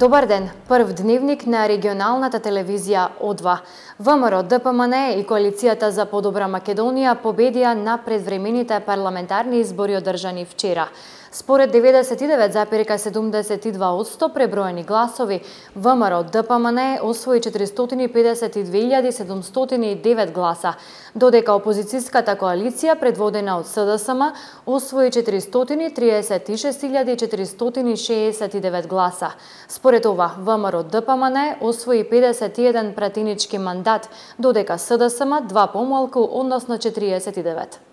Добар ден, прв дневник на регионалната телевизија ОДВА. ВМРО, ДПМН и Коалицијата за подобра Македонија победија на предвремените парламентарни избори одржани вчера. Според 99,72% преброени гласови, ВМРО ДПМН освои 452.709 гласа, додека опозицијската коалиција предводена од СДСМ освои 436.469 гласа. Според ова, ВМРО ДПМН освои 51 пратинички мандат, додека СДСМ два помалку, односно 49.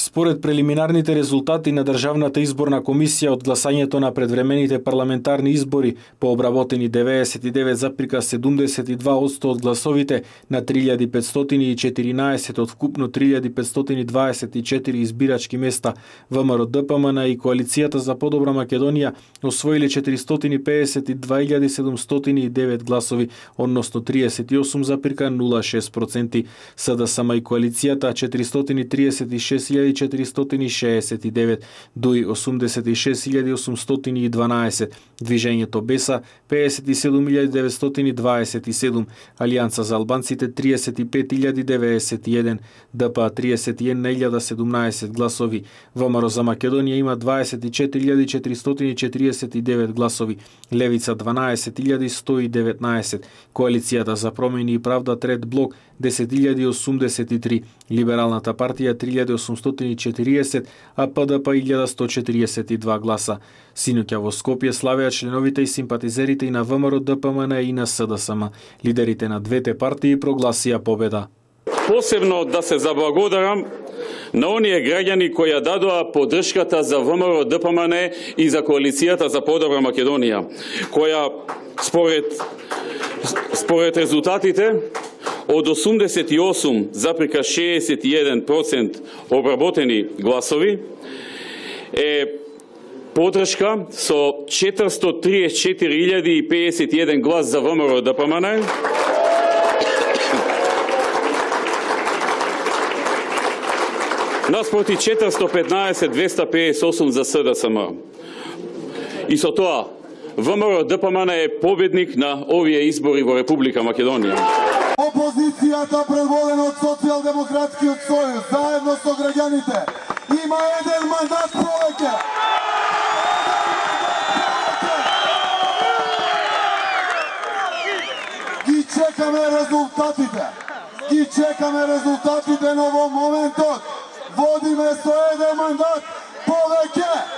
Според прелиминарните резултати на Државната изборна комисија од гласањето на предвремените парламентарни избори по обработени 99,72% од гласовите на 3514 од вкупно 3524 избирачки места ВМРО ДПМН и Коалицијата за подобра Македонија освоиле 452.709 гласови, односно 38,06%. СДСМ и Коалицијата 436 469, ДУИ 86.812, Движењето Беса 57.927, Алијанса за албанците 35.091, ДПА 31.017 гласови, ВМРО за Македонија има 24.449 гласови, Левица 12.119, Коалицијата за промени и правда Трет блок 10.083, Либералната партија 3.840, а ПДП 1.142 гласа. Синоќа во Скопје славеа членовите и симпатизерите и на ВМРО ДПМН и на СДСМ. Лидерите на двете партии прогласија победа. Посебно да се заблагодарам на оние граѓани кои ја дадоа поддршката за ВМРО ДПМН и за коалицијата за подобра Македонија, која според според резултатите од 88,61% обработени гласови е подршка со 434.051 глас за ВМРО ДПМН, наспроти 415-258 за СДСМ. И со тоа, ВМРО ДПМН е победник на овие избори во Република Македонија. Опозицијата предводена од Социјалдемократскиот сојуз, заедно со граѓаните, има еден мандат повеќе. Ги чекаме резултатите. Ги чекаме резултатите, но во моментот водиме со еден мандат повеќе.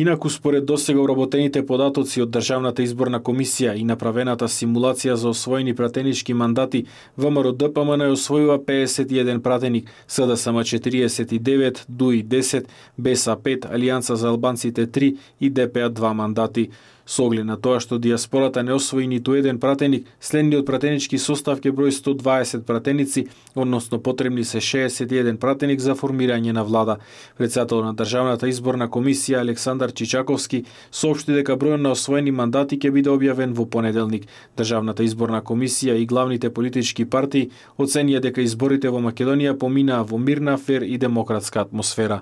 Инаку според досега уработените податоци од Државната изборна комисија и направената симулација за освоени пратенички мандати, ВМРО ДПМН освојува 51 пратеник, СДСМ 49, ДУИ 10, БЕСА 5, Алијанса за албанците 3 и ДПА 2 мандати. Со оглед на тоа што диаспората не освои ниту еден пратеник, следниот пратенички состав ќе брои 120 пратеници, односно потребни се 61 пратеник за формирање на влада. Председател на Државната изборна комисија Александар Чичаковски соопшти дека бројот на освоени мандати ќе биде објавен во понеделник. Државната изборна комисија и главните политички партии оценија дека изборите во Македонија поминаа во мирна, фер и демократска атмосфера.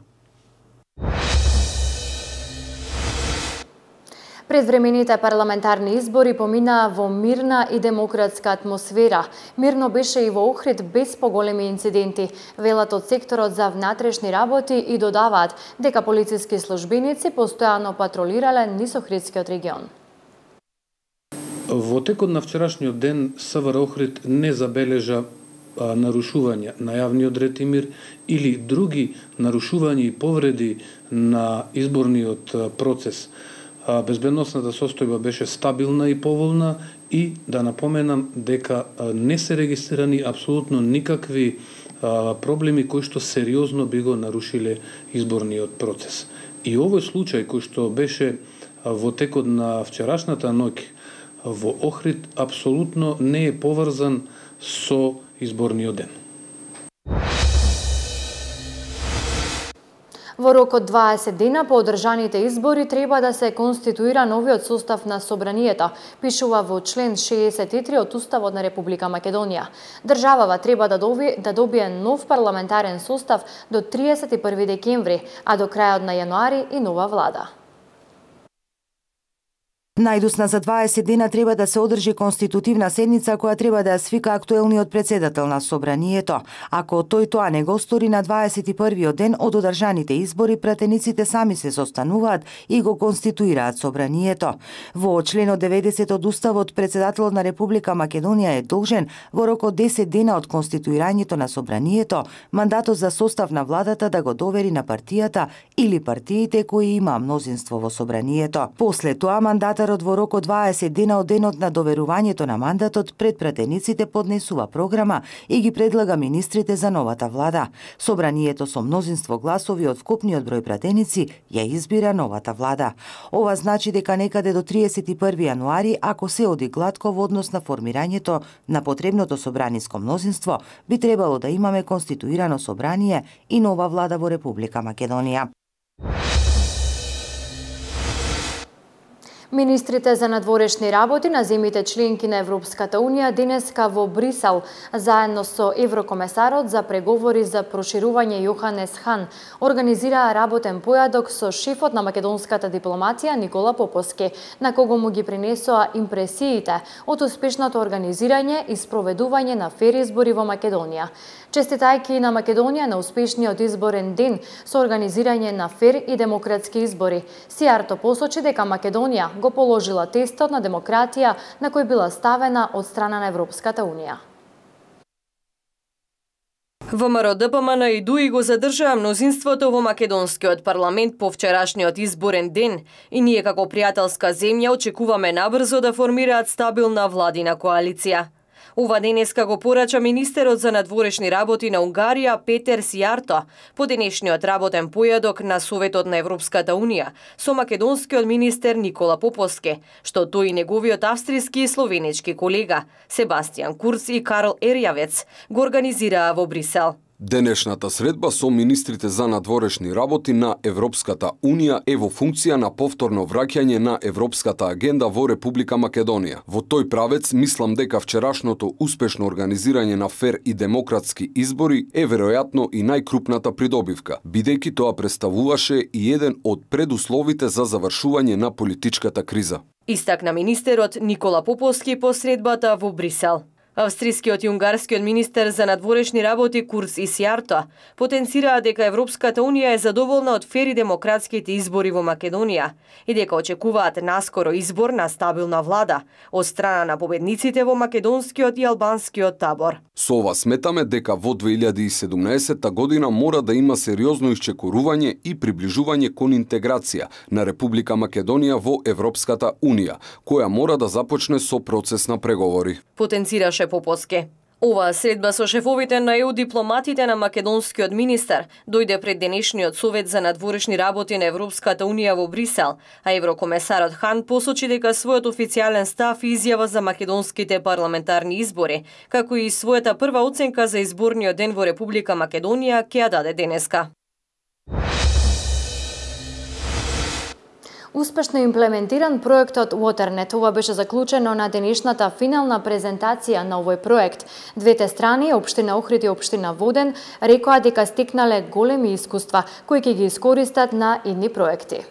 Предвремените парламентарни избори поминаа во мирна и демократска атмосфера. Мирно беше и во Охрид без поголеми инциденти, велат од секторот за внатрешни работи и додаваат дека полициски службеници постојано патролирале низ Охридскиот регион. Во текот на вчерашниот ден СВР Охрид не забележа нарушување на јавниот ред и мир или други нарушувања и повреди на изборниот процес безбедносната состојба беше стабилна и поволна и да напоменам дека не се регистрирани апсолутно никакви проблеми кои што сериозно би го нарушиле изборниот процес. И овој случај кој што беше во текот на вчерашната ноќ во Охрид апсолутно не е поврзан со изборниот ден. Во рокот 20 дена по одржаните избори треба да се конституира новиот состав на Собранието, пишува во член 63 од Уставот на Република Македонија. Државава треба да добие, да добие нов парламентарен состав до 31 декември, а до крајот на јануари и нова влада. Најдусна за 20 дена треба да се одржи конститутивна седница која треба да ја свика актуелниот председател на собранието. Ако тој тоа не го стори на 21 ден од одржаните избори, пратениците сами се состануваат и го конституираат собранието. Во членот 90 од Уставот, председателот на Република Македонија е должен во рок од 10 дена од конституирањето на собранието, мандатот за состав на владата да го довери на партијата или партиите кои има мнозинство во собранието. После тоа мандатот Министерот во рок од 20 дена од денот на доверувањето на мандатот пред пратениците поднесува програма и ги предлага министрите за новата влада. Собранието со мнозинство гласови од вкупниот број пратеници ја избира новата влада. Ова значи дека некаде до 31 јануари, ако се оди гладко во однос на формирањето на потребното собраниско мнозинство, би требало да имаме конституирано собрание и нова влада во Република Македонија. Министрите за надворешни работи на земите членки на Европската Унија денеска во Брисел, заедно со Еврокомесарот за преговори за проширување Јоханес Хан, организираа работен појадок со шефот на македонската дипломација Никола Поповски, на кого му ги принесоа импресиите од успешното организирање и спроведување на фер избори во Македонија. Честитајки на Македонија на успешниот изборен ден со организирање на фер и демократски избори, Сиарто посочи дека Македонија го положила тестот на демократија на кој била ставена од страна на Европската Унија. ВМРО ДПМН и ДУИ го задржаа мнозинството во македонскиот парламент по вчерашниот изборен ден и ние како пријателска земја очекуваме набрзо да формираат стабилна владина коалиција. Ова денеска го порача министерот за надворешни работи на Унгарија Петер Сиарто по денешниот работен појадок на Советот на Европската Унија со македонскиот министер Никола Поповски, што тој и неговиот австријски и словенечки колега Себастијан Курц и Карл Ерјавец го организираа во Брисел. Денешната средба со министрите за надворешни работи на Европската Унија е во функција на повторно враќање на Европската агенда во Република Македонија. Во тој правец мислам дека вчерашното успешно организирање на фер и демократски избори е веројатно и најкрупната придобивка, бидејќи тоа представуваше и еден од предусловите за завршување на политичката криза. Истакна министерот Никола Поповски по средбата во Брисел. Австрискиот и унгарскиот министер за надворешни работи Курц и Сиарто потенцираа дека Европската Унија е задоволна од фери демократските избори во Македонија и дека очекуваат наскоро избор на стабилна влада од страна на победниците во македонскиот и албанскиот табор. Со ова сметаме дека во 2017 година мора да има сериозно исчекорување и приближување кон интеграција на Република Македонија во Европската Унија, која мора да започне со процес на преговори. Потенцираше Попоски. Оваа средба со шефовите на ЕУ дипломатите на македонскиот министер дојде пред денешниот совет за надворешни работи на Европската Унија во Брисел, а еврокомесарот Хан посочи дека својот официјален став и изјава за македонските парламентарни избори, како и својата прва оценка за изборниот ден во Република Македонија ќе ја даде денеска. Успешно имплементиран проектот Waternet. Ова беше заклучено на денешната финална презентација на овој проект. Двете страни, Обштина Охрид и Обштина Воден, рекоа дека стекнале големи искуства кои ќе ги искористат на идни проекти.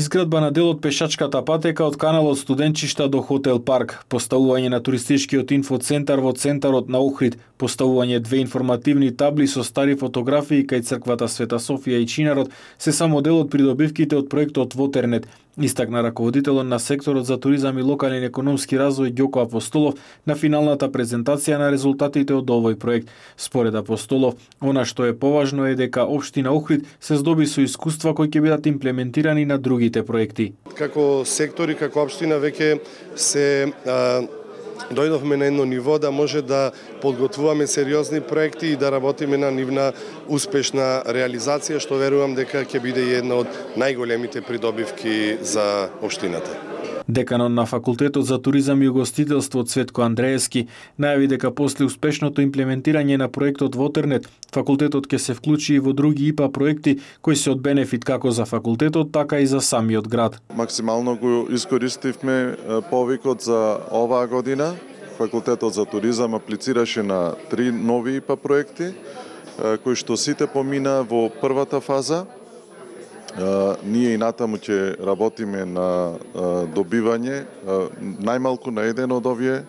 Изградба на дел од пешачката патека од каналот Студенчишта до Хотел Парк, поставување на туристичкиот инфоцентар во центарот на Охрид, поставување две информативни табли со стари фотографии кај црквата Света Софија и Чинарот се само дел од придобивките од проектот Вотернет, Истакна раководителот на секторот за туризам и локален економски развој Ѓоко Апостолов на финалната презентација на резултатите од овој проект. Според Апостолов, она што е поважно е дека општина Охрид се здоби со искуства кои ќе бидат имплементирани на другите проекти. Како сектори, како општина веќе се а, дојдовме на едно ниво да може да подготвуваме сериозни проекти и да работиме на нивна успешна реализација, што верувам дека ќе биде една од најголемите придобивки за општината. Деканот на Факултетот за туризам и угостителство Цветко Андреевски најави дека после успешното имплементирање на проектот Вотернет, факултетот ќе се вклучи и во други ИПА проекти кои се од бенефит како за факултетот, така и за самиот град. Максимално го искористивме повикот за оваа година. Факултетот за туризам аплицираше на три нови ИПА проекти, кои што сите помина во првата фаза ние и натаму ќе работиме на добивање најмалку на еден од овие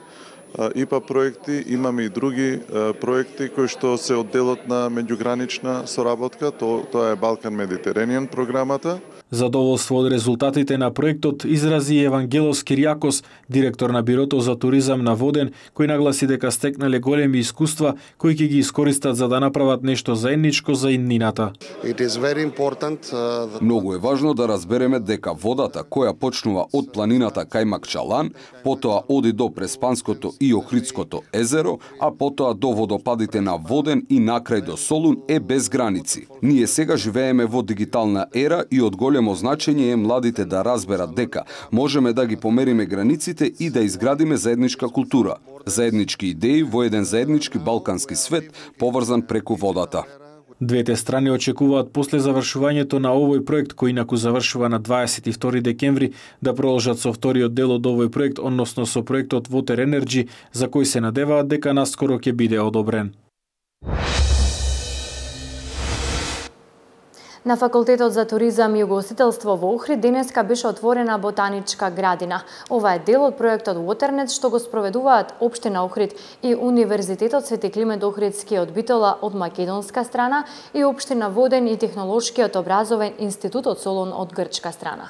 ИПА проекти, имаме и други проекти кои што се одделот на меѓугранична соработка, тоа е Балкан Медитеренијан програмата. Задоволство од резултатите на проектот изрази Евангелос Кириакос, директор на Бирото за туризам на Воден, кој нагласи дека стекнале големи искуства кои ќе ги искористат за да направат нешто заедничко за иднината. Uh, Многу е важно да разбереме дека водата која почнува од планината кај Макчалан, потоа оди до Преспанското и Охридското езеро, а потоа до водопадите на Воден и накрај до Солун е без граници. Ние сега живееме во дигитална ера и од големо значење е младите да разберат дека можеме да ги помериме границите и да изградиме заедничка култура, заеднички идеи во еден заеднички балкански свет поврзан преку водата. Двете страни очекуваат после завршувањето на овој проект, кој инаку завршува на 22 декември, да продолжат со вториот дел од овој проект, односно со проектот Water Energy, за кој се надеваат дека наскоро ќе биде одобрен. На Факултетот за туризам и угостителство во Охрид денеска беше отворена ботаничка градина. Ова е дел од проектот Waternet што го спроведуваат Обштина Охрид и Универзитетот Свети Климент Охридски од Битола од македонска страна и Обштина Воден и Технолошкиот образовен институт од Солон од грчка страна.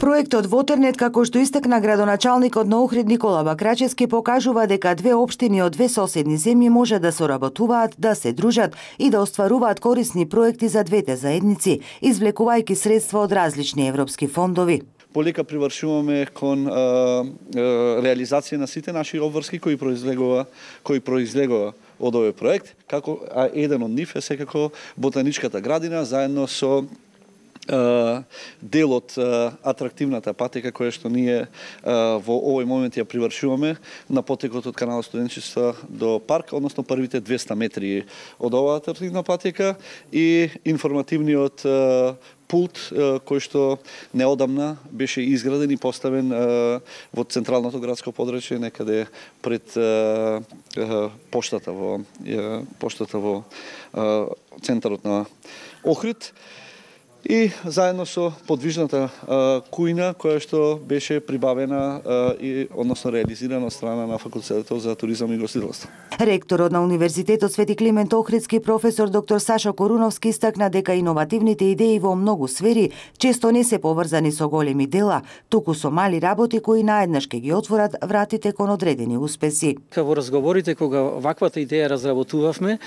Проектот Вотернет, како што истакна градоначалникот на Охрид Никола Бакрачевски, покажува дека две општини од две соседни земји може да соработуваат, да се дружат и да остваруваат корисни проекти за двете заедници, извлекувајќи средства од различни европски фондови. Полека привршуваме кон а, а, реализација на сите наши обврски кои произлегува кои произлегува од овој проект, како а еден од нив е секако ботаничката градина заедно со дел од атрактивната патека која што ние во овој момент ја привршуваме на потекот од каналот студенчество до парк, односно првите 200 метри од оваа атрактивна патека и информативниот пулт кој што неодамна беше изграден и поставен во централното градско подрачје некаде пред поштата во поштата во центарот на Охрид и заедно со подвижната а, кујна која што беше прибавена а, и односно реализирана од страна на факултетот за туризам и гостителство. Ректорот на Универзитетот Свети Климент Охридски професор доктор Сашо Коруновски истакна дека иновативните идеи во многу сфери често не се поврзани со големи дела, туку со мали работи кои наеднаш ќе ги отворат вратите кон одредени успеси. Во разговорите кога ваквата идеја разработувавме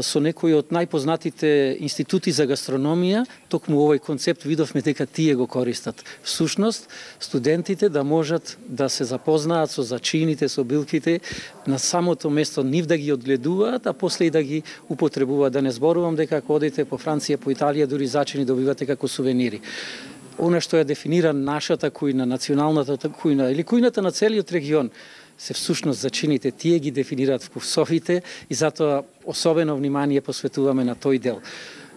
со некои од најпознатите институти за гастрономија, токму овој концепт видовме дека тие го користат. Всушност, студентите да можат да се запознаат со зачините, со билките, на самото место нив да ги одгледуваат, а после и да ги употребуваат. Да не зборувам дека ако одите по Франција, по Италија, дури зачини добивате како сувенири она што ја дефинира нашата кујна, националната кујна или кујната на целиот регион, се всушност зачините, тие ги дефинираат вкусовите и затоа особено внимание посветуваме на тој дел.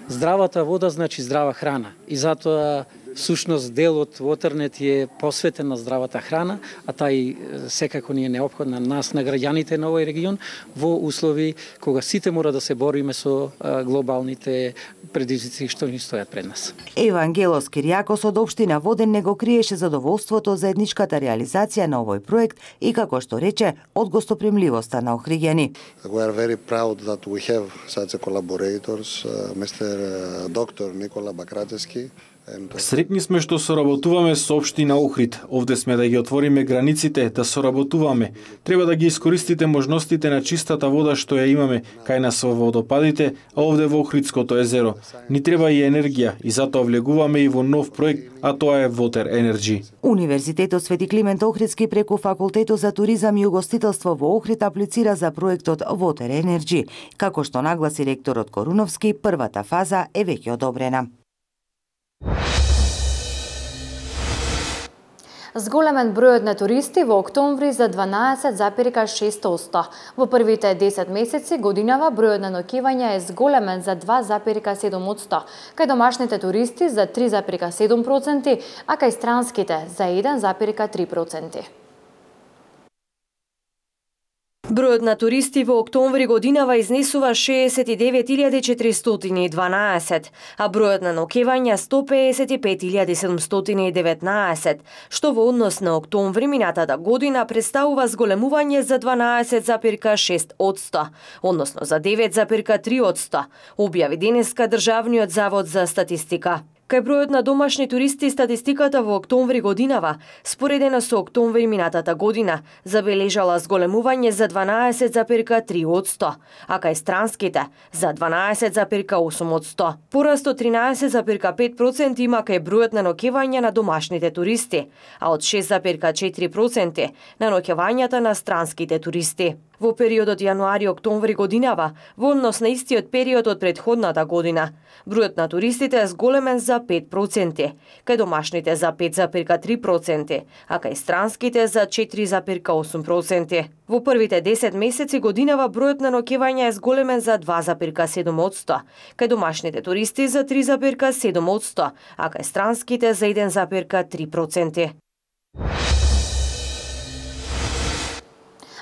Здравата вода значи здрава храна. И затоа Всушност, дел од Waternet е посветен на здравата храна, а тај секако ни е необходна нас, на граѓаните на овој регион, во услови кога сите мора да се бориме со глобалните предизвици што ни стојат пред нас. Евангелос Кириакос од Обштина Воден не го криеше задоволството за едничката реализација на овој проект и како што рече, од гостопримливоста на охриѓани. We are very proud that we have such a collaborators, uh, Mr. Dr. Nikola Bakratevski, Среќни сме што соработуваме со општина Охрид. Овде сме да ги отвориме границите, да соработуваме. Треба да ги искористите можностите на чистата вода што ја имаме кај нас во водопадите, а овде во Охридското езеро. Ни треба и енергија и затоа влегуваме и во нов проект, а тоа е Water Energy. Универзитетот Свети Климент Охридски преку Факултетот за туризам и угостителство во Охрид аплицира за проектот Water Energy. Како што нагласи ректорот Коруновски, првата фаза е веќе одобрена. Зголемен бројот на туристи во октомври за 12,6%. Во првите 10 месеци годинава бројот на ноќивања е зголемен за 2,7%, кај домашните туристи за 3,7%, а кај странските за 1,3%. Бројот на туристи во октомври годинава изнесува 69.412, а бројот на нокевања 155.719, што во однос на октомври минатата година представува зголемување за 12,6 одсто, односно за 9,3 одсто, објави денеска Државниот завод за статистика. Кај бројот на домашни туристи статистиката во октомври годинава, споредена со октомври минатата година, забележала зголемување за 12,3 од 100, а кај странските за 12,8 од 100. Пораст од 13,5% има кај бројот на ноќевања на домашните туристи, а од 6,4% на ноќевањата на странските туристи. Во периодот јануари-октомври годинава, во однос на истиот период од предходната година, бројот на туристите е зголемен за 5%, кај домашните за 5,3%, а кај странските за 4,8%. Во првите 10 месеци годинава бројот на ноќевања е зголемен за 2,7%, кај домашните туристи за 3,7%, а кај странските за 1,3%.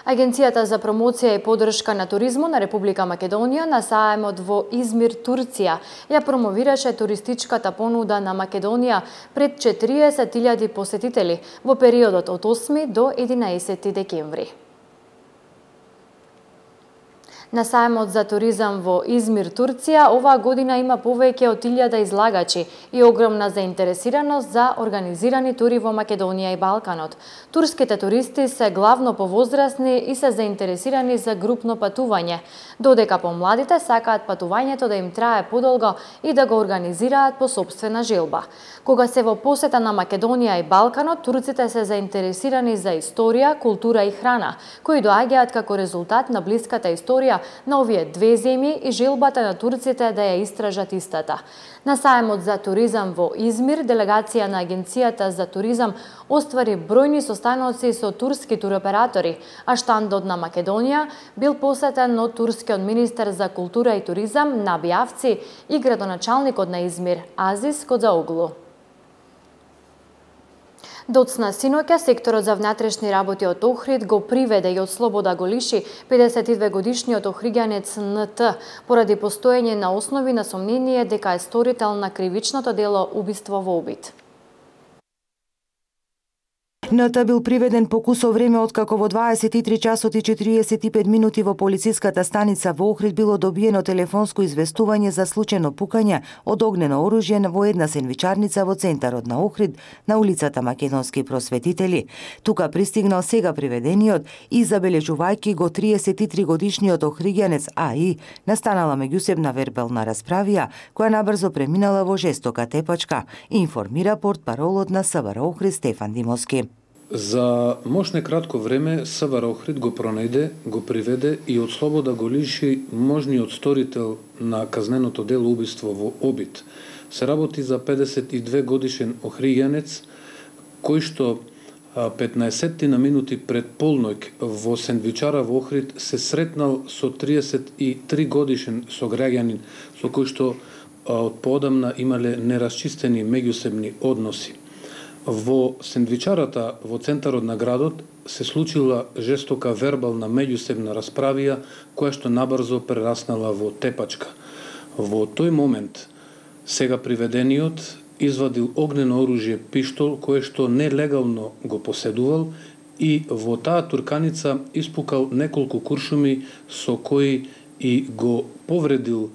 Агенцијата за промоција и поддршка на туризму на Република Македонија на саемот во Измир, Турција, ја промовираше туристичката понуда на Македонија пред 40.000 посетители во периодот од 8 до 11 декември. На сајмот за туризам во Измир, Турција, оваа година има повеќе од 1000 излагачи и огромна заинтересираност за организирани тури во Македонија и Балканот. Турските туристи се главно повозрасни и се заинтересирани за групно патување, додека помладите сакаат патувањето да им трае подолго и да го организираат по собствена желба. Кога се во посета на Македонија и Балканот, турците се заинтересирани за историја, култура и храна, кои доаѓаат како резултат на блиската историја на овие две земји и желбата на турците да ја истражат истата. На саемот за туризам во Измир, делегација на Агенцијата за туризам оствари бројни состаноци со турски туроператори, а штандот на Македонија бил посетен од турскиот министер за култура и туризам Наби Авци и градоначалникот на Измир Азис Кодзауглу. Доцна синоќа секторот за внатрешни работи од Охрид го приведе и од слобода го лиши 52 годишниот охриѓанец НТ поради постоење на основи на сомнение дека е сторител на кривичното дело убиство во обид. НТ бил приведен по кусо време откако во 23 часот и 45 минути во полициската станица во Охрид било добиено телефонско известување за случајно пукање од огнено оружје во една сенвичарница во центарот на Охрид на улицата Македонски просветители. Тука пристигнал сега приведениот и забележувајќи го 33 годишниот охриѓанец АИ, настанала меѓусебна вербална расправија која набрзо преминала во жестока тепачка, информира портпаролот на СВР Охрид Стефан Димовски. За мошне кратко време Савар Охрид го пронеде, го приведе и од слобода го лиши можниот сторител на казненото дело убиство во Обид. Се работи за 52 годишен охријанец кој што 15 на минути пред полноќ во сендвичара во Охрид се сретнал со 33 годишен сограѓанин со кој што од поодамна имале нерасчистени меѓусебни односи. Во сендвичарата во центарот на градот се случила жестока вербална меѓусебна расправија која што набрзо прераснала во тепачка. Во тој момент сега приведениот извадил огнено оружје пиштол кое што нелегално го поседувал и во таа турканица испукал неколку куршуми со кои и го повредил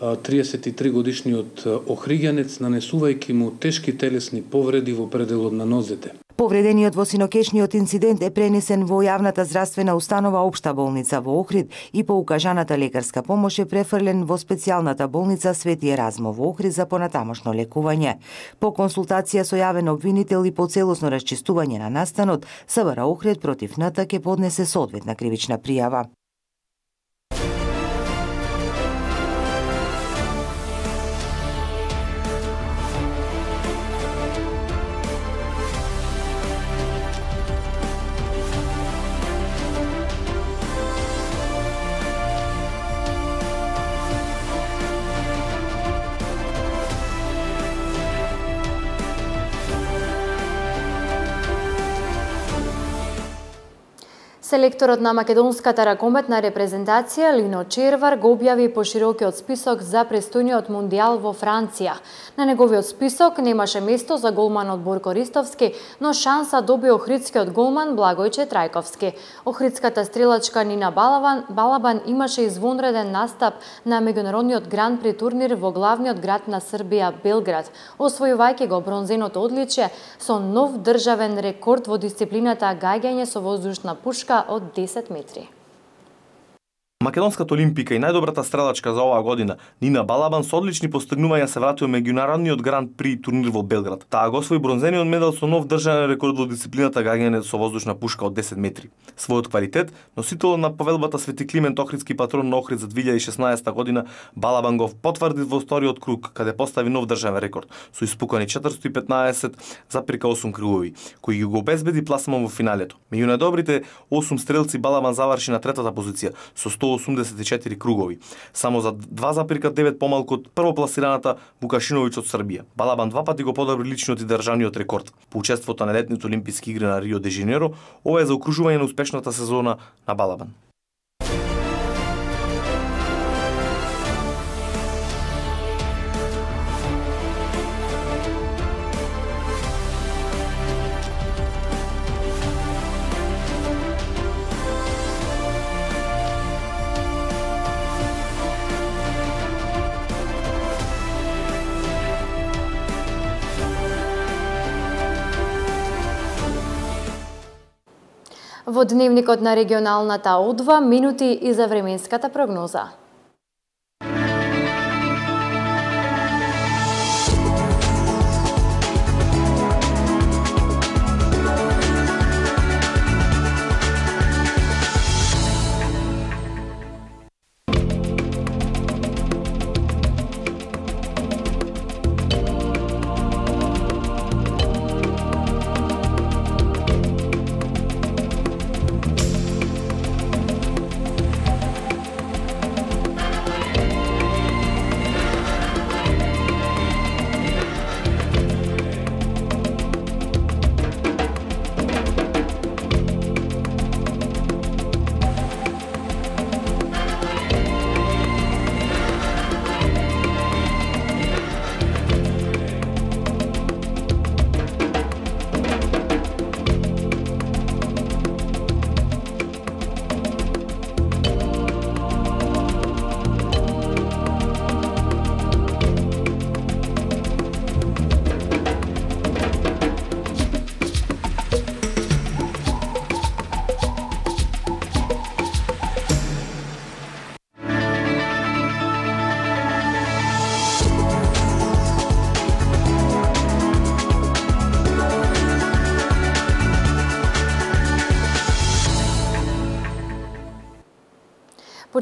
33 годишниот охриѓанец, нанесувајќи му тешки телесни повреди во пределот на нозете. Повредениот во синокешниот инцидент е пренесен во јавната здравствена установа Обшта болница во Охрид и по укажаната лекарска помош е префрлен во специјалната болница Свети Еразмо во Охрид за понатамошно лекување. По консултација со јавен обвинител и по целосно расчистување на настанот, СВР Охрид против НТ ке поднесе соодветна кривична пријава. Селекторот на македонската ракометна репрезентација Лино Червар го објави поширокиот список за престојниот мундијал во Франција. На неговиот список немаше место за голманот Борко Ристовски, но шанса доби охридскиот голман Благојче Трајковски. Охридската стрелачка Нина Балабан, Балабан имаше извонреден настап на меѓународниот гран при турнир во главниот град на Србија Белград, освојувајќи го бронзеното одличие со нов државен рекорд во дисциплината гаѓање со воздушна пушка од 10 метри. Македонската олимпика и најдобрата стрелачка за оваа година, Нина Балабан со одлични постигнувања се врати во меѓународниот гранд при турнир во Белград. Таа го освои бронзениот медал со нов државен рекорд во дисциплината гаѓање со воздушна пушка од 10 метри. Својот квалитет, носител на повелбата Свети Климент Охридски патрон на Охрид за 2016 година, Балабан го потврди во вториот круг, каде постави нов државен рекорд со испукани 415 заприка 8 кругови, кои ги го обезбеди пласман во финалето. Меѓу најдобрите 8 стрелци Балабан заврши на третата позиција со 184 кругови, само за 2,9 помалку од првопласираната Вукашиновиќ од Србија. Балабан два пати го подобри личниот и државниот рекорд. По учеството на летните олимписки игри на Рио де Жанеиро, ова е за окружување на успешната сезона на Балабан. Во дневникот на регионалната одва, минути и за временската прогноза.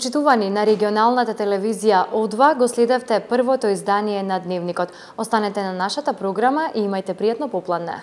Почитувани на регионалната телевизија О2 го следевте првото издание на Дневникот. Останете на нашата програма и имајте пријатно попладне.